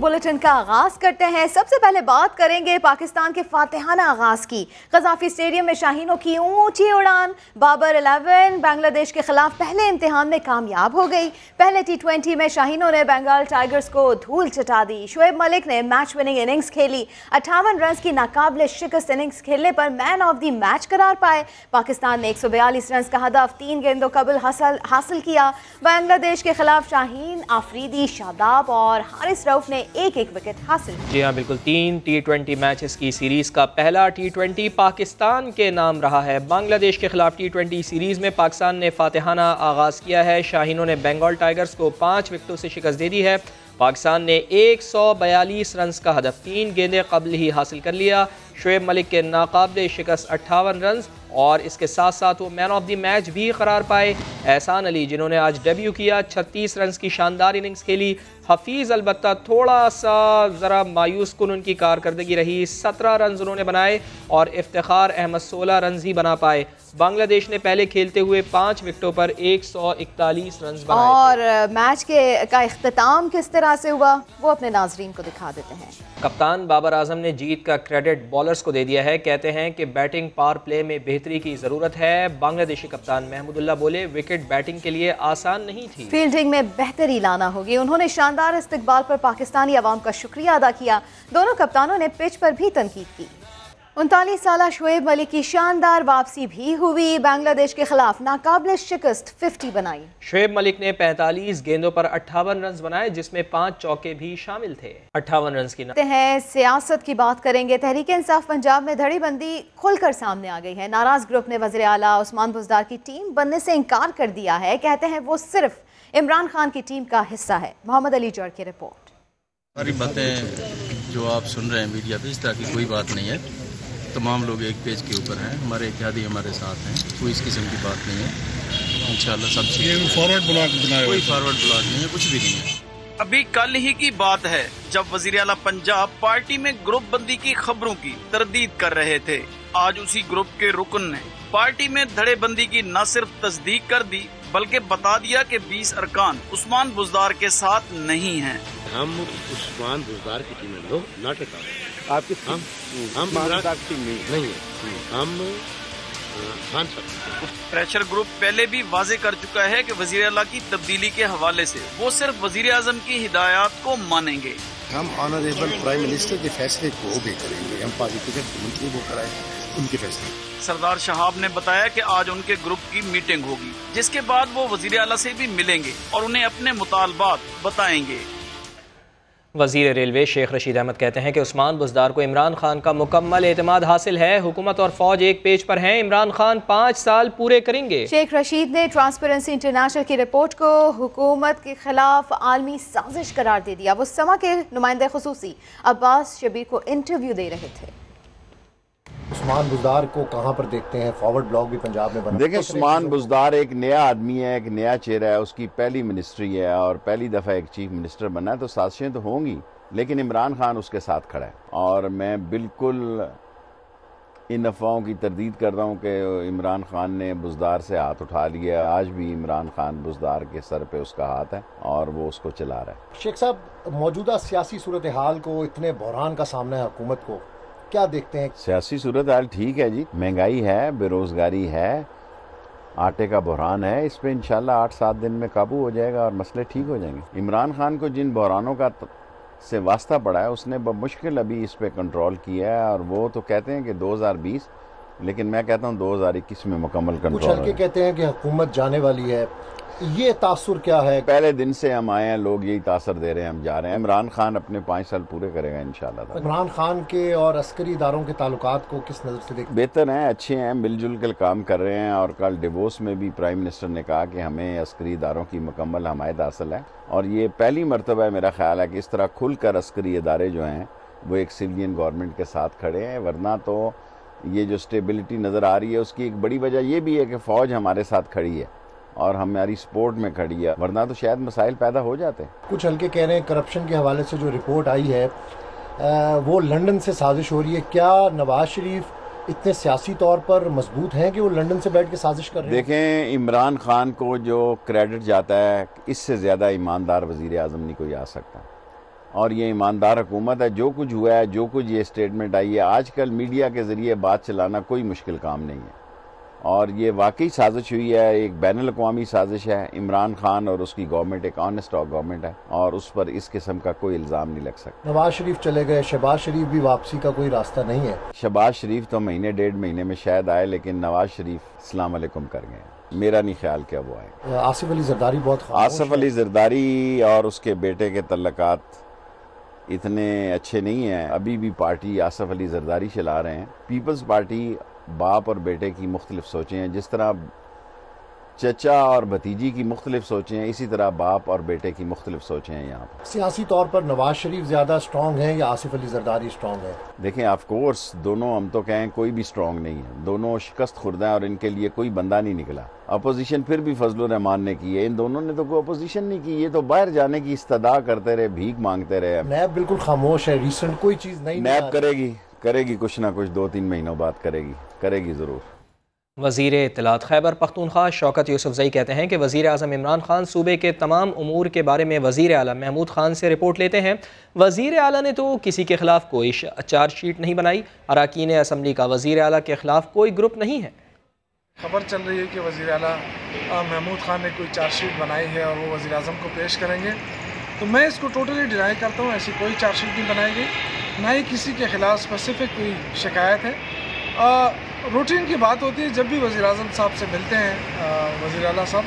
Bulletin کا آغاز کرتے ہیں۔ سب سے پہلے بات کریں گے پاکستان کے فاتحانہ آغاز کی۔ قذافی اسٹیڈیم میں شاہینوں کی اونچی اڑان۔ بابر الیون بنگلہ دیش کے خلاف پہلے امتحان میں کامیاب ہو گئی۔ پہلے ٹی ٹوینٹی میں شاہینوں نے بنگال ٹائگرز کو دھول چٹا دی۔ شعیب ملک نے میچ وننگ اننگز کھیلی۔ اٹھاون رنز کی ناقابل شکست اننگز کھیلنے پر مین آف دی میچ قرار پائے۔ پاکستان نے ایک سو بیالیس رنز کا ہدف، تین گیندوں قبل حاصل حاصل کیا۔ بنگلہ دیش کے خلاف شاہین آفریدی، شاداب اور حارث روف نے ایک ایک وکٹ حاصل جی ہاں بالکل۔ تین ٹی ٹوینٹی میچز کی سیریز کا پہلا ٹی ٹوینٹی پاکستان کے نام رہا ہے۔ بنگلہ دیش کے خلاف ٹی ٹوینٹی سیریز میں پاکستان نے فاتحانہ آغاز کیا ہے۔ شاہینوں نے بنگال ٹائگرز کو پانچ وکٹوں سے شکست دے دی ہے۔ پاکستان نے ایک سو بیالیس رنز کا ہدف، تین گیندیں قبل ہی حاصل کر لیا۔ شعیب ملک کے ناقابل شکست اٹھاون رنز اور اس کے ساتھ ساتھ وہ مین آف دی میچ بھی قرار پائے۔ احسان علی، جنہوں نے آج ڈیبیو کیا، چھتیس رنز کی شاندار اننگز کھیلی۔ حفیظ البتہ تھوڑا سا ذرا مایوس کن ان کی کارکردگی رہی۔ سترہ رنز انہوں نے بنائے اور افتخار احمد سولہ رنز ہی بنا پائے۔ بنگلہ دیش نے پہلے کھیلتے ہوئے پانچ وکٹوں پر ایک سو اکتالیس رنز بنائے۔ اور میچ کے کا اختتام کس طرح سے ہوا وہ اپنے ناظرین کو دکھا دیتے ہیں۔ کپتان بابر اعظم نے جیت کا کریڈٹ بالرز کو دے دیا ہے۔ کہتے ہیں کہ بیٹنگ پار پلے میں بہتری کی ضرورت ہے۔ بنگلہ دیشی کپتان محمود اللہ بولے وکٹ بیٹنگ کے لیے آسان نہیں تھی۔ فیلڈنگ میں بہتری لانا ہوگی۔ انہوں نے شاندار استقبال پر پاکستانی عوام کا شکریہ ادا کیا۔ دونوں کپتانوں نے پچ پر بھی تنقید کی۔ انتالیس سالہ شعیب ملک کی شاندار واپسی بھی ہوئی۔ بنگلہ دیش کے خلاف ناقابل شکست ففٹی بنائی۔ شعیب ملک نے پینتالیس گیندوں پر اٹھاون رنز بنائے جس میں پانچ چوکے بھی شامل تھے۔ اٹھاون رنز کی ہیں سیاست کی بات کریں گے تحریک انصاف پنجاب میں دھڑی بندی کھل کر سامنے آ گئی ہے۔ ناراض گروپ نے وزیر اعلیٰ عثمان بزدار کی ٹیم بننے سے انکار کر دیا ہے۔ کہتے ہیں وہ صرف عمران خان کی ٹیم کا حصہ ہے۔ محمد علی جوڑ کی رپورٹ۔ ساری باتیں جو آپ سن رہے ہیں میڈیا پہ اس طرح کی کوئی بات نہیں ہے۔ تمام لوگ ایک پیج کے اوپر ہیں۔ ہمارے اتحادی ہمارے ساتھ ہیں۔ کوئی اس قسم کی بات نہیں ہے۔ انشاءاللہ سب چیز فارورڈ بلاک کوئی فارورڈ بلاک نہیں ہے کچھ بھی نہیں ہے۔ ابھی کل ہی کی بات ہے جب وزیر اعلیٰ پنجاب پارٹی میں گروپ بندی کی خبروں کی تردید کر رہے تھے۔ آج اسی گروپ کے رکن نے پارٹی میں دھڑے بندی کی نہ صرف تصدیق کر دی بلکہ بتا دیا کہ بیس ارکان عثمان بزدار کے ساتھ نہیں ہیں۔ ہم عثمان بزدار کی ٹیم میں لوگ ناٹ آپ کی ہم ہم نہیں۔ ہم پریشر گروپ پہلے بھی واضح کر چکا ہے کہ وزیر اعلیٰ کی تبدیلی کے حوالے سے وہ صرف وزیر اعظم کی ہدایات کو مانیں گے۔ ہم آنریبل پرائم منسٹر کے فیصلے کو اوبے کریں گے۔ ہم پارٹی ٹکٹ منتری کو کرائیں ان کے فیصلے۔ سردار شہاب نے بتایا کہ آج ان کے گروپ کی میٹنگ ہوگی، جس کے بعد وہ وزیر اعلیٰ سے بھی ملیں گے اور انہیں اپنے مطالبات بتائیں گے۔ وزیر ریلوے شیخ رشید احمد کہتے ہیں کہ عثمان بزدار کو عمران خان کا مکمل اعتماد حاصل ہے۔ حکومت اور فوج ایک پیج پر ہیں۔ عمران خان پانچ سال پورے کریں گے۔ شیخ رشید نے ٹرانسپیرنسی انٹرنیشنل کی رپورٹ کو حکومت کے خلاف عالمی سازش قرار دے دیا۔ وہ سما کے نمائندہ خصوصی عباس شبیر کو انٹرویو دے رہے تھے۔ عثمان بزدار کو کہاں پر دیکھتے ہیں؟ فارورڈ بلاک بھی پنجاب میں بنا۔ دیکھیں عثمان بزدار ایک نیا آدمی ہے ایک نیا چہرہ ہے اس کی پہلی منسٹری ہے اور پہلی دفعہ ایک چیف منسٹر بنا ہے تو سازشیں تو ہوں گی لیکن عمران خان اس کے ساتھ کھڑا ہے۔ اور میں بالکل ان افواہوں کی تردید کر رہا ہوں کہ عمران خان نے بزدار سے ہاتھ اٹھا لیا آج بھی عمران خان بزدار کے سر پہ اس کا ہاتھ ہے اور وہ اس کو چلا رہا ہے۔ شیخ صاحب موجودہ سیاسی صورتحال کو اتنے بحران کا سامنا ہے حکومت کو۔ کیا دیکھتے ہیں؟ سیاسی صورتحال ٹھیک ہے جی مہنگائی ہے بے روزگاری ہے آٹے کا بحران ہے اس پہ انشاءاللہ آٹھ سات دن میں قابو ہو جائے گا اور مسئلے ٹھیک ہو جائیں گے۔ عمران خان کو جن بحرانوں کا سے واسطہ پڑا ہے اس نے بمشکل ابھی اس پہ کنٹرول کیا ہے اور وہ تو کہتے ہیں کہ دو ہزار بیس لیکن میں کہتا ہوں دو ہزار اکیس میں مکمل کچھ کنٹرول ہلکے کہتے ہیں کہ حکومت جانے والی ہے۔ یہ تاثر کیا ہے؟ پہلے دن سے ہم آئے ہیں لوگ یہی تاثر دے رہے ہیں ہم جا رہے ہیں۔ عمران خان اپنے پانچ سال پورے کرے گا انشاءاللہ تعالی۔ عمران خان کے اور عسکری اداروں کے تعلقات کو کس نظر سے دیکھ بہتر ہیں اچھے ہیں مل جل کر کام کر رہے ہیں۔ اور کل ڈیووس میں بھی پرائم منسٹر نے کہا کہ ہمیں عسکری اداروں کی مکمل حمایت حاصل ہے۔ اور یہ پہلی مرتبہ ہے میرا خیال ہے کہ اس طرح کھل کر عسکری ادارے جو ہیں وہ ایک سویلین گورنمنٹ کے ساتھ کھڑے ہیں۔ ورنہ تو یہ جو سٹیبلٹی نظر آ رہی ہے اس کی ایک بڑی وجہ یہ بھی ہے کہ فوج ہمارے ساتھ کھڑی ہے۔ اور ہماری سپورٹ میں کھڑی ہے ورنہ تو شاید مسائل پیدا ہو جاتے۔ ہیں کچھ ہلکے کہہ رہے ہیں کرپشن کے حوالے سے جو رپورٹ آئی ہے وہ لنڈن سے سازش ہو رہی ہے۔ کیا نواز شریف اتنے سیاسی طور پر مضبوط ہیں کہ وہ لنڈن سے بیٹھ کے سازش کر رہے ہیں؟ دیکھیں عمران خان کو جو کریڈٹ جاتا ہے اس سے زیادہ ایماندار وزیر اعظم نہیں کوئی آ سکتا۔ اور یہ ایماندار حکومت ہے جو کچھ ہوا ہے جو کچھ یہ اسٹیٹمنٹ آئی ہے آج کل میڈیا کے ذریعے بات چلانا کوئی مشکل کام نہیں ہے۔ اور یہ واقعی سازش ہوئی ہے ایک بین الاقوامی سازش ہے عمران خان اور اس کی گورنمنٹ ایک آنےسٹ گورنمنٹ ہے اور اس پر اس قسم کا کوئی الزام نہیں لگ سکتا۔ نواز شریف چلے گئے شہباز شریف بھی واپسی کا کوئی راستہ نہیں ہے۔ شہباز شریف تو مہینے ڈیڑھ مہینے میں شاید آئے لیکن نواز شریف السلام علیکم کر گئے۔ میرا نہیں خیال کیا وہ آئے۔ آصف علی زرداری بہت آصف علی زرداری اور اس کے بیٹے کے تعلقات اتنے اچھے نہیں ہیں۔ ابھی بھی پارٹی آصف علی زرداری چلا رہے ہیں۔ پیپلز پارٹی باپ اور بیٹے کی مختلف سوچیں ہیں۔ جس طرح چچا اور بھتیجی کی مختلف سوچیں ہیں اسی طرح باپ اور بیٹے کی مختلف سوچیں ہیں یہاں پر۔ سیاسی طور پر نواز شریف زیادہ سٹرونگ ہیں یا آصف علی زرداری سٹرونگ ہے دیکھیں آف کورس دونوں ہم تو کہیں کوئی بھی سٹرونگ نہیں ہے دونوں شکست خوردہ ہیں اور ان کے لیے کوئی بندہ نہیں نکلا۔ اپوزیشن پھر بھی فضل الرحمان نے کی ہے۔ ان دونوں نے تو کوئی اپوزیشن نہیں کی۔ یہ تو باہر جانے کی استدا کرتے رہے بھیک مانگتے رہے۔ نیب بالکل خاموش ہے ریسنٹ کوئی چیز نہیں نیب کرے گی۔ کرے گی کچھ نہ کچھ دو تین مہینوں بعد کرے گی کرے گی ضرور۔ وزیر اطلاعات خیبر پختونخوا شوکت یوسف زئی کہتے ہیں کہ وزیر اعظم عمران خان صوبے کے تمام امور کے بارے میں وزیر اعلیٰ محمود خان سے رپورٹ لیتے ہیں۔ وزیر اعلیٰ نے تو کسی کے خلاف کوئی چارج شیٹ نہیں بنائی۔ اراکین اسمبلی کا وزیر اعلیٰ کے خلاف کوئی گروپ نہیں ہے۔ خبر چل رہی ہے کہ وزیر اعلیٰ محمود خان نے کوئی چارج شیٹ بنائی ہے اور وہ وزیر اعظم کو پیش کریں گے۔ تو میں اس کو ٹوٹلی ڈینائی کرتا ہوں، ایسی کوئی چارج شیٹ نہیں بنائی گئی، نہ ہی کسی کے خلاف اسپیسیفک کوئی شکایت ہے۔ روٹین کی بات ہوتی ہے، جب بھی وزیر اعظم صاحب سے ملتے ہیں وزیر اعلیٰ صاحب،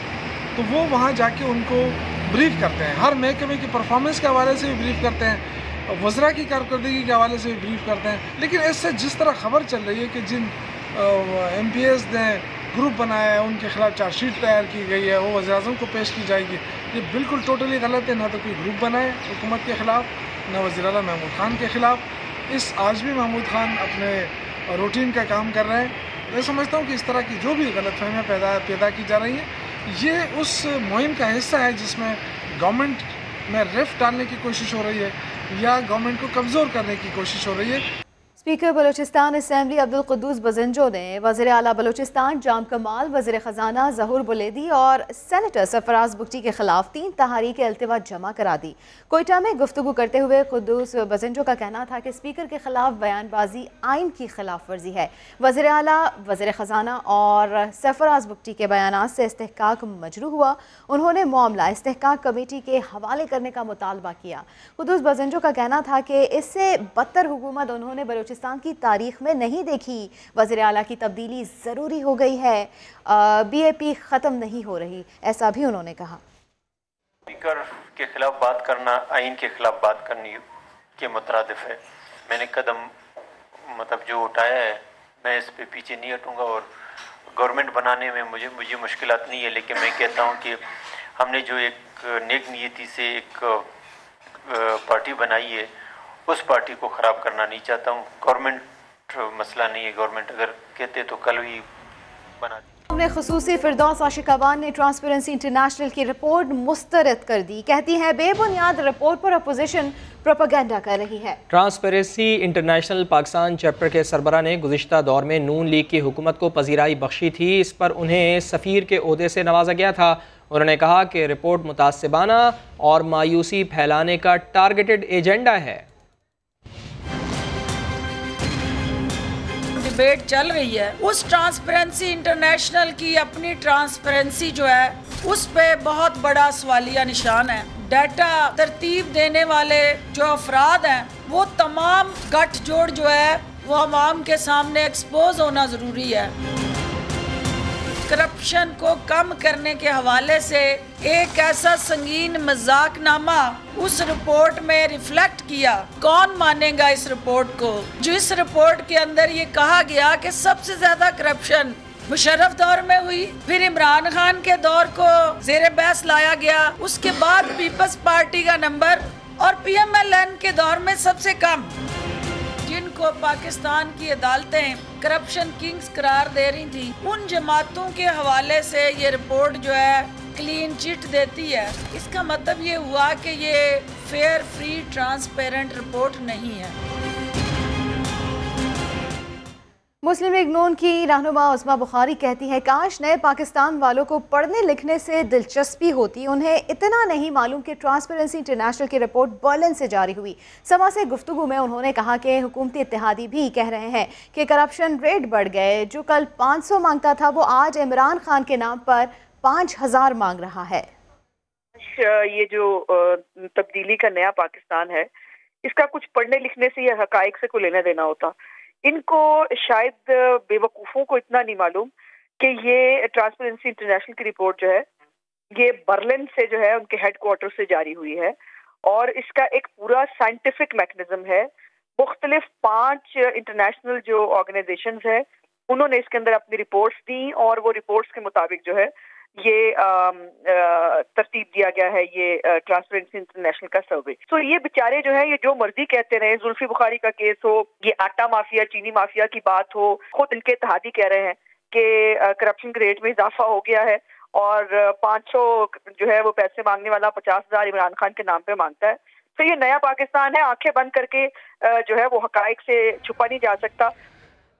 تو وہ وہاں جا کے ان کو بریف کرتے ہیں۔ ہر محکمے کی پرفارمنس کے حوالے سے بھی بریف کرتے ہیں وزراء کی کارکردگی کے حوالے سے بھی بریف کرتے ہیں۔ لیکن اس سے جس طرح خبر چل رہی ہے کہ جن ایم پی ایس نے گروپ بنایا ہے، ان کے خلاف چارج شیٹ تیار کی گئی ہے، وہ وزیر اعظم کو پیش کی جائے گی۔ یہ بالکل ٹوٹلی غلط ہے، نہ تو کوئی گروپ بنائے حکومت کے خلاف، نہ وزیر اعلیٰ محمود خان کے خلاف۔ اس آج بھی محمود خان اپنے روٹین کا کام کر رہے ہیں۔ میں سمجھتا ہوں کہ اس طرح کی جو بھی غلط فہمیاں پیدا پیدا کی جا رہی ہیں، یہ اس مہم کا حصہ ہے جس میں گورنمنٹ میں ریف ڈالنے کی کوشش ہو رہی ہے یا گورنمنٹ کو کمزور کرنے کی کوشش ہو رہی ہے۔ اسپیکر بلوچستان اسمبلی عبدالقدوس بزنجو نے وزیر اعلیٰ بلوچستان جام کمال، وزیر خزانہ ظہور بلیدی اور سینیٹر سفراز بکٹی کے خلاف تین تحریک التوا جمع کرا دی۔ کوئٹہ میں گفتگو کرتے ہوئے قدوس بزنجو کا کہنا تھا کہ اسپیکر کے خلاف بیان بازی آئین کی خلاف ورزی ہے۔ وزیر اعلیٰ وزیر خزانہ اور سفراز بکٹی کے بیانات سے استحقاق مجروع ہوا۔ انہوں نے معاملہ استحقاق کمیٹی کے حوالے کرنے کا مطالبہ کیا۔ قدوس بزنجو کا کہنا تھا کہ اس سے بدتر حکومت انہوں نے بلوچستان بلوچستان کی تاریخ میں نہیں دیکھی۔ وزیر اعلیٰ کی تبدیلی ضروری ہو گئی ہے۔ بی اے پی ختم نہیں ہو رہی، ایسا بھی انہوں نے کہا۔ اسپیکر کے خلاف بات کرنا، آئین کے خلاف بات کرنی کے مترادف ہے۔ میں نے قدم مطلب جو اٹھایا ہے، میں اس پہ پیچھے نہیں ہٹوں گا اور گورنمنٹ بنانے میں مجھے مجھے مشکلات نہیں ہے، لیکن میں کہتا ہوں کہ ہم نے جو ایک نیک نیتی سے ایک پارٹی بنائی ہے اس پارٹی کو خراب کرنا نہیں چاہتا ہوں۔ گورنمنٹ مسئلہ نہیں ہے۔ گورنمنٹ اگر کہتے تو کل ہی بنا نے خصوصی فردوس عاشقابان نے ٹرانسپیرنسی انٹرنیشنل کی رپورٹ مسترد کر دی۔ کہتی ہے بے بنیاد رپورٹ پر اپوزیشن پروپیگنڈا کر رہی ہے۔ ٹرانسپیرنسی انٹرنیشنل پاکستان چیپٹر کے سربراہ نے گزشتہ دور میں نون لیگ کی حکومت کو پذیرائی بخشی تھی۔ اس پر انہیں سفیر کے عہدے سے نوازا گیا تھا۔ انہوں نے کہا کہ رپورٹ متعصبانہ اور مایوسی پھیلانے کا ٹارگیٹڈ ایجنڈا ہے۔ ڈیبیٹ چل رہی ہے، اس ٹرانسپیرنسی انٹرنیشنل کی اپنی ٹرانسپیرنسی جو ہے، اس پہ بہت بڑا سوالیہ نشان ہے۔ ڈیٹا ترتیب دینے والے جو افراد ہیں، وہ تمام گٹھ جوڑ جو ہے، وہ عوام کے سامنے ایکسپوز ہونا ضروری ہے۔ کرپشن کو کم کرنے کے حوالے سے ایک ایسا سنگین مزاق نامہ اس رپورٹ میں ریفلیکٹ کیا۔ کون مانے گا اس رپورٹ کو؟ جو اس رپورٹ کے اندر یہ کہا گیا کہ سب سے زیادہ کرپشن مشرف دور میں ہوئی، پھر عمران خان کے دور کو زیر بحث لایا گیا۔ اس کے بعد پیپلز پارٹی کا نمبر اور پی ایم ایل این کے دور میں سب سے کم۔ کو پاکستان کی عدالتیں کرپشن کنگز قرار دے رہی تھی ان جماعتوں کے حوالے سے یہ رپورٹ جو ہے کلین چٹ دیتی ہے۔ اس کا مطلب یہ ہوا کہ یہ فیئر فری ٹرانسپیرنٹ رپورٹ نہیں ہے۔ مسلم لیگ نون کی رہنما عثمہ بخاری کہتی ہے کاش نئے پاکستان والوں کو پڑھنے لکھنے سے دلچسپی ہوتی، انہیں اتنا نہیں معلوم کہ ٹرانسپیرنسی انٹرنیشنل کی رپورٹ برلن سے جاری ہوئی۔ سما سے گفتگو میں انہوں نے کہا کہ حکومتی اتحادی بھی کہہ رہے ہیں کہ کرپشن ریٹ بڑھ گئے، جو کل پانچ سو مانگتا تھا، وہ آج عمران خان کے نام پر پانچ ہزار مانگ رہا ہے۔ یہ جو تبدیلی کا نیا پاکستان ہے، اس کا کچھ پڑھنے لکھنے سے یا حقائق سے کو لینا دینا ہوتا۔ ان کو شاید بے وقوفوں کو اتنا نہیں معلوم کہ یہ ٹرانسپیرنسی انٹرنیشنل کی رپورٹ جو ہے، یہ برلن سے جو ہے ان کے ہیڈ کوارٹر سے جاری ہوئی ہے اور اس کا ایک پورا سائنٹیفک میکنزم ہے۔ مختلف پانچ انٹرنیشنل جو آرگنائزیشنز ہیں، انہوں نے اس کے اندر اپنی رپورٹس دیں اور وہ رپورٹس کے مطابق جو ہے یہ ترتیب دیا گیا ہے یہ ٹرانسپیرنسی انٹرنیشنل کا سروے سو یہ بیچارے جو ہے یہ جو مرضی کہتے رہے زلفی بخاری کا کیس ہو، یہ آٹا مافیا، چینی مافیا کی بات ہو، خود ان کے اتحادی کہہ رہے ہیں کہ کرپشن کے ریٹ میں اضافہ ہو گیا ہے اور پانچ سو جو ہے وہ پیسے مانگنے والا پچاس ہزار عمران خان کے نام پہ مانگتا ہے۔ تو یہ نیا پاکستان ہے، آنکھیں بند کر کے جو ہے وہ حقائق سے چھپا نہیں جا سکتا۔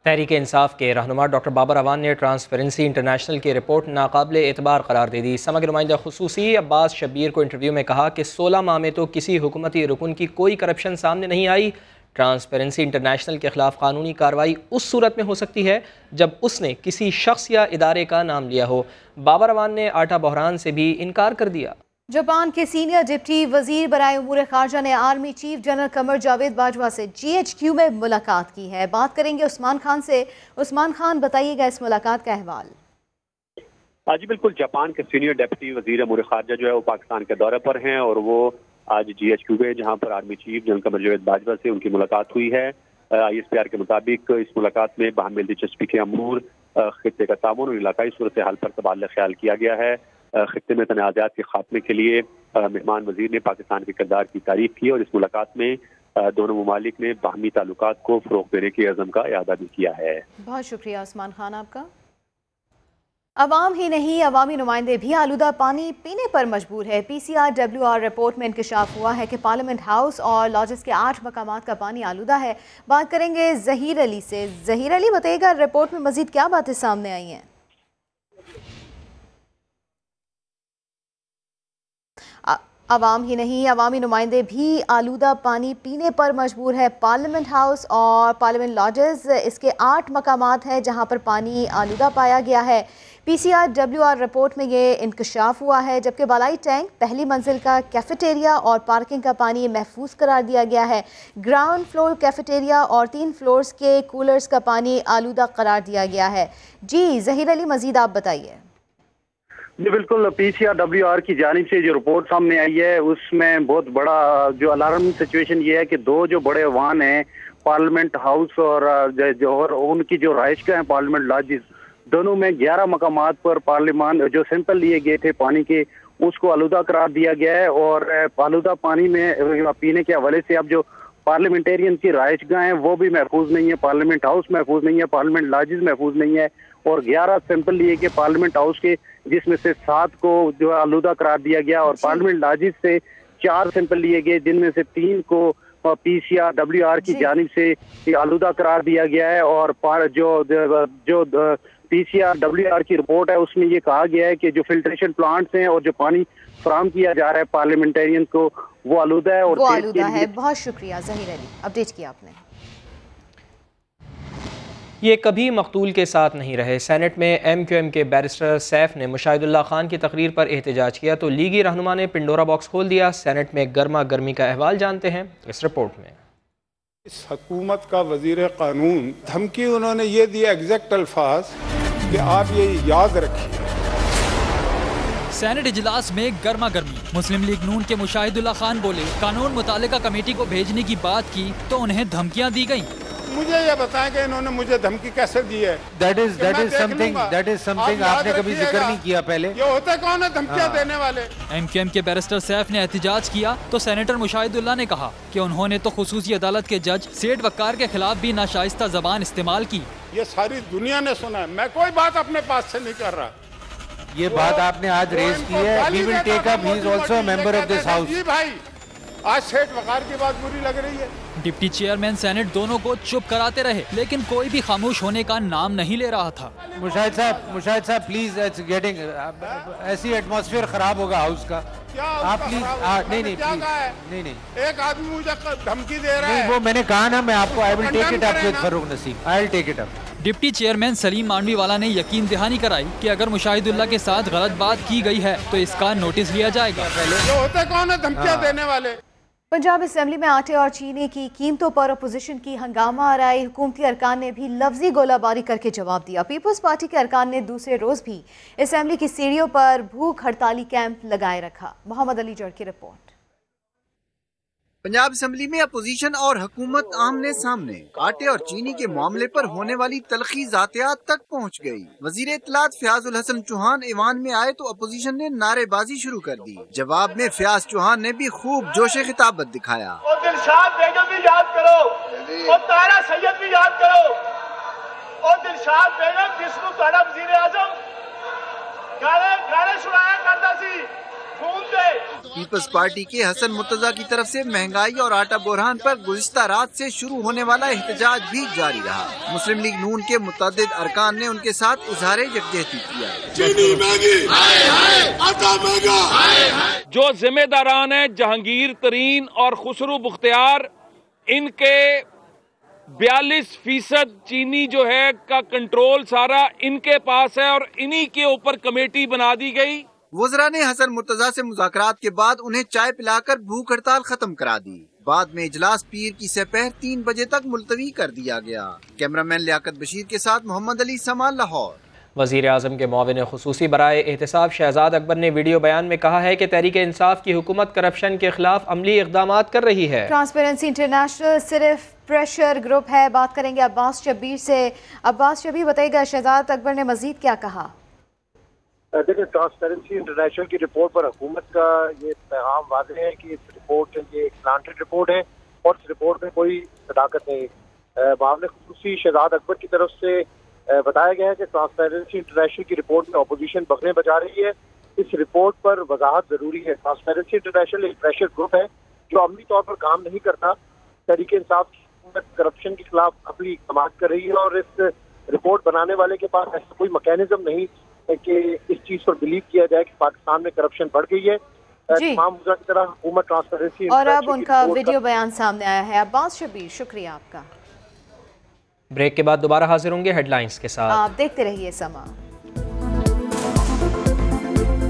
تحریک انصاف کے رہنما ڈاکٹر بابر اوان نے ٹرانسپیرنسی انٹرنیشنل کی رپورٹ ناقابل اعتبار قرار دے دی۔ سماج نمائندہ خصوصی عباس شبیر کو انٹرویو میں کہا کہ سولہ ماہ میں تو کسی حکومتی رکن کی کوئی کرپشن سامنے نہیں آئی۔ ٹرانسپیرنسی انٹرنیشنل کے خلاف قانونی کارروائی اس صورت میں ہو سکتی ہے جب اس نے کسی شخص یا ادارے کا نام لیا ہو۔ بابر اوان نے آٹا بحران سے بھی انکار کر دیا۔ جاپان کے سینئر ڈپٹی وزیر برائے امور خارجہ نے army chief general Qamar Javed Bajwa سے جی ایچ کیو میں ملاقات کی ہے۔ بات کریں گے عثمان خان سے۔ عثمان خان، بتائیے گا اس ملاقات کا احوال۔ ہاں جی بالکل۔ جاپان کے سینئر ڈپٹی وزیر امور خارجہ جو ہے وہ پاکستان کے دورے پر ہیں اور وہ آج جی ایچ کیو میں جہاں پر army chief general Qamar Javed Bajwa سے ان کی ملاقات ہوئی ہے۔ آئی ایس پی آر کے مطابق اس ملاقات میں باہم دلچسپی کے امور خطے کا تعاون اور علاقائی صورتحال پر تبادلہ خیال کیا گیا ہے۔ خطے میں تنازعات کے خاتمے کے لیے مہمان وزیر نے پاکستان کے کردار کی تعریف کی اور اس ملاقات میں دونوں ممالک نے باہمی تعلقات کو فروغ دینے کے عزم کا اعادہ بھی کیا ہے۔ بہت شکریہ عثمان خان آپ کا۔ عوام ہی نہیں، عوامی نمائندے بھی آلودہ پانی پینے پر مجبور ہے P C R W R report میں انکشاف ہوا ہے کہ پارلیمنٹ ہاؤس اور لاجز کے آٹھ مقامات کا پانی آلودہ ہے۔ بات کریں گے ظہیر علی سے۔ ظہیر علی، بتائیے گا رپورٹ میں مزید کیا باتیں سامنے آئی ہیں؟ عوام ہی نہیں، عوامی نمائندے بھی آلودہ پانی پینے پر مجبور ہے پارلیمنٹ ہاؤس اور پارلیمنٹ لاجز اس کے آٹھ مقامات ہیں جہاں پر پانی آلودہ پایا گیا ہے۔ P C R W R report میں یہ انکشاف ہوا ہے، جبکہ بالائی ٹینک پہلی منزل کا کیفیٹیریا اور پارکنگ کا پانی محفوظ قرار دیا گیا ہے۔ گراؤنڈ فلور کیفیٹیریا اور تین فلورز کے کولرز کا پانی آلودہ قرار دیا گیا ہے۔ جی ظہیر علی مزید آپ بتائیے۔ جی بالکل P C R W R کی جانب سے جو رپورٹ سامنے آئی ہے اس میں بہت بڑا جو الارم سچویشن یہ ہے کہ دو جو بڑے وان ہیں پارلیمنٹ ہاؤس اور جو ان کی جو رہائش کا ہیں پارلیمنٹ لاجز دونوں میں گیارہ مقامات پر پارلیمان جو سیمپل لیے گئے تھے پانی کے اس کو آلودہ قرار دیا گیا ہے اور آلودہ پانی میں پینے کے حوالے سے اب جو پارلیمنٹیرین کی رہائش گاہ ہیں وہ بھی محفوظ نہیں ہے پارلیمنٹ ہاؤس محفوظ نہیں ہے پارلیمنٹ لاجز محفوظ نہیں ہے اور گیارہ سیمپل لیے گئے پارلیمنٹ ہاؤس کے جس میں سے سات کو جو ہے آلودہ قرار دیا گیا اور پارلیمنٹ لاجز سے چار سیمپل لیے گئے جن میں سے تین کو P C R W R کی جانب سے آلودہ قرار دیا گیا ہے۔ اور جو جو P C R W R کی رپورٹ ہے اس میں یہ کہا گیا ہے کہ جو فلٹریشن پلانٹس ہیں اور جو پانی فراہم کیا جا رہا ہے پارلیمنٹیرین کو وہ آلودہ ہے اور وہ آلودہ ہے۔ بہت شکریہ ظہیر علی۔ اپڈیٹ کیا آپ نے؟ یہ کبھی مقتول کے ساتھ نہیں رہے۔ سینٹ میں ایم کیو ایم کے بیرسٹر سیف نے مشاہد اللہ خان کی تقریر پر احتجاج کیا تو لیگی رہنما نے پنڈورا باکس کھول دیا۔ سینٹ میں گرما گرمی کا احوال جانتے ہیں۔ اس رپورٹ میں۔ اس حکومت کا وزیر قانون دھمکی انہوں نے یہ دیا ایگزیکٹ الفاظ کہ آپ یہ یاد رکھیں سینٹ اجلاس میں گرما گرمی۔ مسلم لیگ نون کے مشاہد اللہ خان بولے قانون متعلقہ کمیٹی کو بھیجنے کی بات کی تو انہیں دھمکیاں دی گئیں۔ مجھے یہ بتائیں کہ انہوں نے مجھے دھمکی کیسے دی ہے؟ That is that is something that is something آپ نے کبھی ذکر نہیں کیا پہلے۔ یہ ہوتے کون ہے دھمکیاں دینے والے۔ ایم کیو ایم کے بیرسٹر سیف نے احتجاج کیا تو سینیٹر مشاہد اللہ نے کہا کہ انہوں نے تو خصوصی عدالت کے جج سیٹ وقار کے خلاف بھی ناشائستہ زبان استعمال کی۔ یہ ساری دنیا نے سنا ہے۔ میں کوئی بات اپنے پاس سے نہیں کر رہا۔ یہ بات آپ نے آج ریز کی ہے. He will take up he is also member of this house آج سیٹ وقار کی بات بری لگ رہی ہے۔ ڈپٹی چیئرمین سینٹ دونوں کو چپ کراتے رہے لیکن کوئی بھی خاموش ہونے کا نام نہیں لے رہا تھا۔ مشاہد صاحب مشاہد صاحب پلیز گیٹنگ ایسی ایٹموسفیر خراب ہوگا ہاؤس کا۔ آپ پلیز نہیں نہیں نہیں نہیں۔ ایک آدمی مجھے دھمکی دے رہا ہے۔ وہ میں نے کہا نا میں آپ کو آئی ول take it up Farogh Naseem I will take it up deputy chairman Saleem Mandviwalla نے یقین دہانی کرائی کہ اگر مشاہد اللہ کے ساتھ غلط بات کی گئی ہے تو اس کا نوٹس لیا جائے گا۔ ہاں۔ پنجاب اسمبلی میں آٹے اور چینے کی قیمتوں پر اپوزیشن کی ہنگامہ آرائی حکومتی ارکان نے بھی لفظی گولہ باری کر کے جواب دیا۔ پیپلز پارٹی کے ارکان نے دوسرے روز بھی اسمبلی کی سیڑھیوں پر بھوک ہڑتالی کیمپ لگائے رکھا۔ محمد علی جڑ کی رپورٹ۔ پنجاب اسمبلی میں اپوزیشن اور حکومت آمنے سامنے آٹے اور چینی کے معاملے پر ہونے والی تلخی ذاتیات تک پہنچ گئی۔ وزیر اطلاعات فیاض الحسن چوہان ایوان میں آئے تو اپوزیشن نے نعرے بازی شروع کر دی۔ جواب میں فیاض چوہان نے بھی خوب جوش خطابت دکھایا۔ اور پیپلز پارٹی کے حسن متضہ کی طرف سے مہنگائی اور آٹا بورہان پر گزشتہ رات سے شروع ہونے والا احتجاج بھی جاری رہا۔ مسلم لیگ نون کے متعدد ارکان نے ان کے ساتھ اظہار یکجہتی کیا۔ جو ذمہ داران ہیں جہانگیر ترین اور خسرو بختیار ان کے بیالیس فیصد چینی جو ہے کا کنٹرول سارا ان کے پاس ہے اور انہی کے اوپر کمیٹی بنا دی گئی۔ وزراء نے حسن مرتضی سے مذاکرات کے بعد انہیں چائے پلا کر بھوک ہڑتال ختم کرا دی۔ بعد میں اجلاس پیر کی سپہر تین بجے تک ملتوی کر دیا گیا۔ کیمرامین لیاقت بشیر کے ساتھ محمد علی سمال لاہور۔ وزیر اعظم کے معاون خصوصی برائے احتساب شہزاد اکبر نے ویڈیو بیان میں کہا ہے کہ تحریک انصاف کی حکومت کرپشن کے خلاف عملی اقدامات کر رہی ہے۔ ٹرانسپیرنسی انٹرنیشنل صرف پریشر گروپ ہے بات کریں گے عباس شبیر سے۔ عباس شبیر بتائیے گا شہزاد اکبر نے مزید کیا کہا؟ دیکھیں ٹرانسپیرنسی انٹرنیشنل کی رپورٹ پر حکومت کا یہ پیغام واضح ہے کہ اس رپورٹ یہ ایک سلانٹڈ رپورٹ ہے اور اس رپورٹ میں کوئی صداقت نہیں ہے۔ معاملے خصوصی شہزاد اکبر کی طرف سے بتایا گیا ہے کہ ٹرانسپیرنسی انٹرنیشنل کی رپورٹ میں اپوزیشن بکرے بچا رہی ہے۔ اس رپورٹ پر وضاحت ضروری ہے۔ ٹرانسپیرنسی انٹرنیشنل ایک پریشر گروپ ہے جو عملی طور پر کام نہیں کرتا۔ تحریک انصاف کی حکومت کرپشن کے خلاف اپنی اقدامات کر رہی ہے اور اس رپورٹ بنانے والے کے پاس ایسا کوئی مکینزم نہیں۔ کہ اس چیز پر بلیو کیا جائے کہ پاکستان میں کرپشن بڑھ گئی ہے۔ جی۔ طرح حکومت ٹرانسپیرنسی اور اب ان کا ویڈیو بیان سامنے آیا ہے۔ عباس شبیر شکریہ آپ کا۔ بریک کے بعد دوبارہ حاضر ہوں گے ہیڈ لائنز کے ساتھ۔ آپ دیکھتے رہیے سما۔